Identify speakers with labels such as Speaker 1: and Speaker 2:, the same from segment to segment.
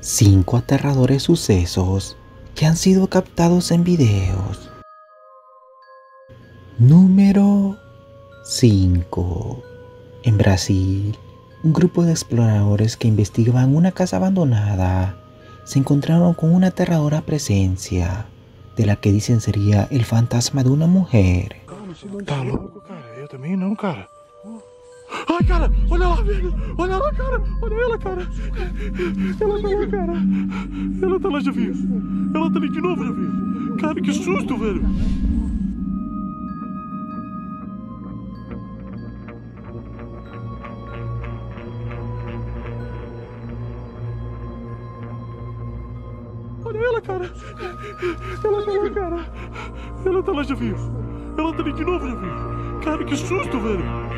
Speaker 1: cinco aterradores sucesos que han sido captados en videos. Número 5. En Brasil, un grupo de exploradores que investigaban una casa abandonada se encontraron con una aterradora presencia, de la que dicen sería el fantasma de una mujer.
Speaker 2: Tá louco, cara? Eu também não, cara. Ai, cara, olha lá, velho. Olha lá, cara. Olha ela, cara. Ela tá lá, cara. Ela tá lá, viu. Ela tá ali de novo, viu. Cara, que susto, velho. Olha ela, cara. Ela tá lá, cara. Ela tá lá, viu. Ela tá ali de novo, viu. Cara, que susto, velho.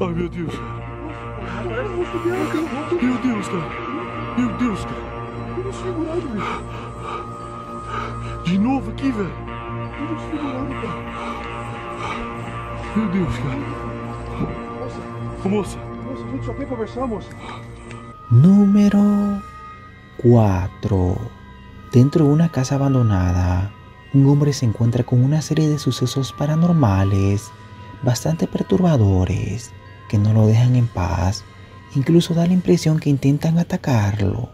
Speaker 2: Ai, meu Deus. Meu Deus, cara. Meu Deus, cara. De novo aqui, velho. Meu Deus, cara. Ô, moça.
Speaker 3: Moça, a gente só quer conversar, moça.
Speaker 1: Número 4. Dentro de una casa abandonada, un hombre se encuentra con una serie de sucesos paranormales bastante perturbadores que no lo dejan en paz, incluso da la impresión que intentan atacarlo.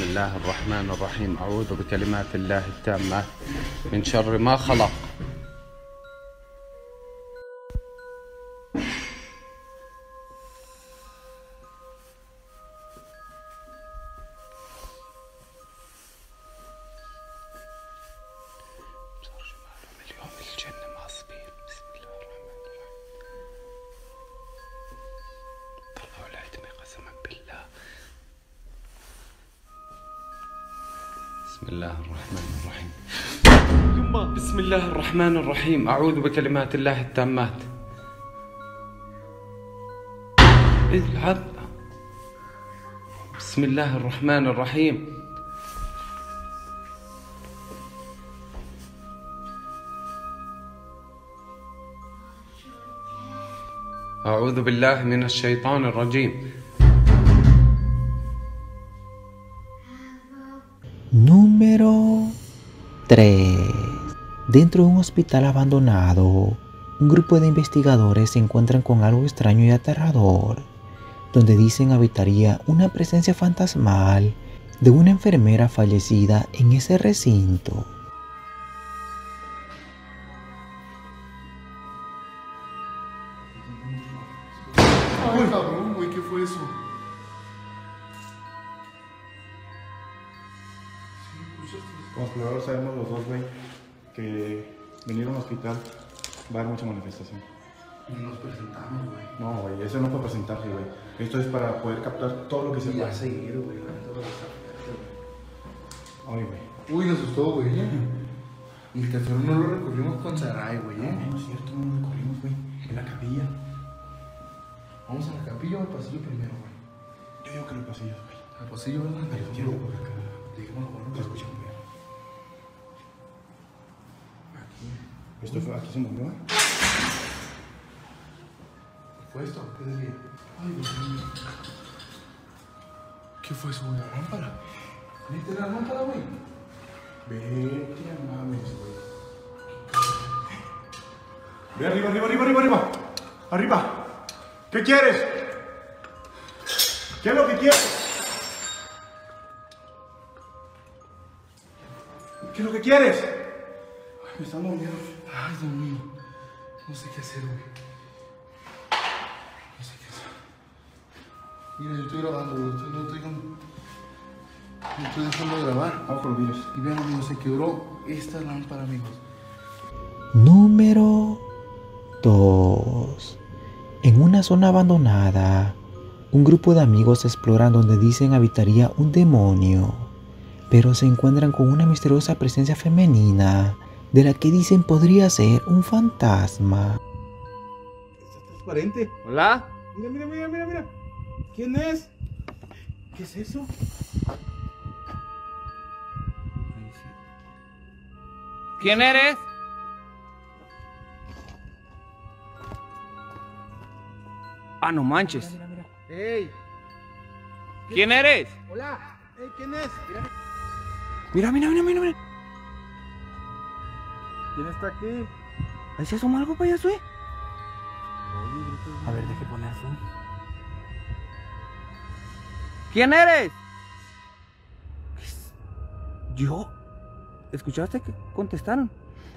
Speaker 4: بسم الله الرحمن الرحيم. أعوذ بكلمات الله التامات من شر ما خلق. بسم الله الرحمن الرحيم. يما بسم الله الرحمن الرحيم. أعوذ بكلمات الله التامات. العب. بسم الله الرحمن الرحيم. أعوذ بالله من الشيطان الرجيم.
Speaker 1: 3. Dentro de un hospital abandonado, un grupo de investigadores se encuentran con algo extraño y aterrador, donde dicen habitaría una presencia fantasmal de una enfermera fallecida en ese recinto.
Speaker 3: Ay, cabrón, güey, ¿qué fue eso?
Speaker 5: Como exploradores sabemos los dos, güey, que venir a un hospital va a haber mucha manifestación.
Speaker 3: Y nos presentamos, güey.
Speaker 5: No, güey, eso no es para presentarse, güey. Esto es para poder captar todo lo que se
Speaker 3: Y ya
Speaker 5: puede.
Speaker 3: seguido, güey. neta, lo está fuerte,
Speaker 5: Ay, güey.
Speaker 3: Uy, nos asustó, güey. ¿eh? Y el tercero no lo recorrimos con Sarai, güey. ¿eh?
Speaker 5: No, no es cierto, no lo corrimos, güey. En la capilla.
Speaker 3: Vamos a la capilla o al pasillo primero, güey.
Speaker 5: Yo digo que en el pasillo, güey.
Speaker 3: Al pasillo, ¿verdad?
Speaker 5: Pero quiero por acá.
Speaker 3: Dijimos, bueno,
Speaker 5: Te
Speaker 3: pues,
Speaker 5: Esto fue, aquí se movió.
Speaker 3: ¿Qué fue esto? ¿Qué decía? Ay, Dios mío. ¿Qué fue eso, güey? ¿La lámpara? ¿Viste la lámpara, güey?
Speaker 5: Vete a mames, güey. Ve arriba, arriba, arriba, arriba, arriba. Arriba. ¿Qué quieres? ¿Qué es lo que quieres? ¿Qué es lo que quieres? Me.
Speaker 3: Ay, Dios mío. No sé qué hacer, güey. No sé qué hacer. Mira, yo estoy grabando, güey. No estoy con... Estoy dejando de grabar. Abajo los videos. Y vean amigos, se quebró esta lámpara amigos.
Speaker 1: Número 2. En una zona abandonada, un grupo de amigos exploran donde dicen habitaría un demonio, pero se encuentran con una misteriosa presencia femenina de la que dicen podría ser un fantasma.
Speaker 5: Está transparente.
Speaker 4: Hola.
Speaker 5: Mira, mira, mira, mira, mira. ¿Quién es? ¿Qué es eso?
Speaker 4: ¿Quién eres? Ah, no manches.
Speaker 5: ¡Ey!
Speaker 4: ¿Quién eres?
Speaker 5: ¡Hola! ¡Ey, quién es?
Speaker 4: Mira, mira, mira, mira, mira.
Speaker 5: ¿Quién está aquí?
Speaker 4: Ahí se asoma algo, payaso, eh.
Speaker 5: A ver, deje poner zoom.
Speaker 4: ¿Quién eres? Yo. ¿Escuchaste que contestaron?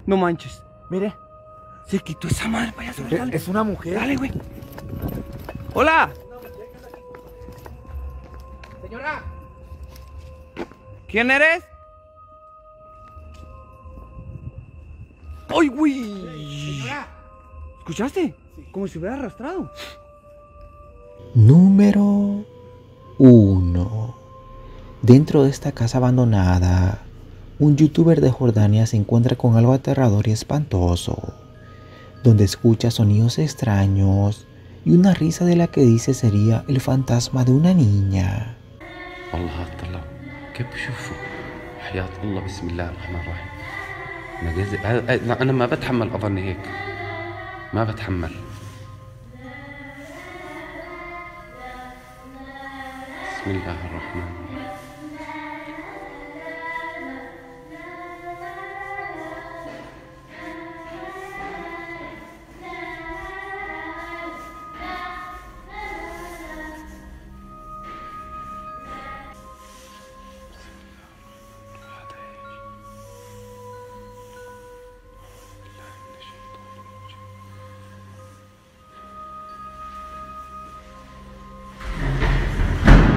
Speaker 4: No manches.
Speaker 5: Mire,
Speaker 4: Se quitó esa madre, payaso. Dale,
Speaker 5: es una mujer.
Speaker 4: dale, güey. Hola.
Speaker 5: Señora.
Speaker 4: ¿Quién eres? ¡Ay, güey! ¿Escuchaste? Como si hubiera arrastrado.
Speaker 1: Número 1. Dentro de esta casa abandonada, un youtuber de Jordania se encuentra con algo aterrador y espantoso, donde escucha sonidos extraños y una risa de la que dice sería el fantasma de una niña.
Speaker 4: مجازي. أنا ما بتحمل اظن هيك. ما بتحمل. بسم الله الرحمن الرحيم.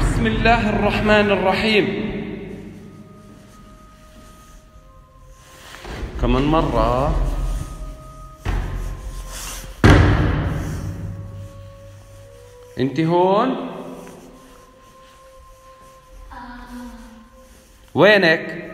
Speaker 4: بسم الله الرحمن الرحيم. كمان مرة انت هون؟ وينك؟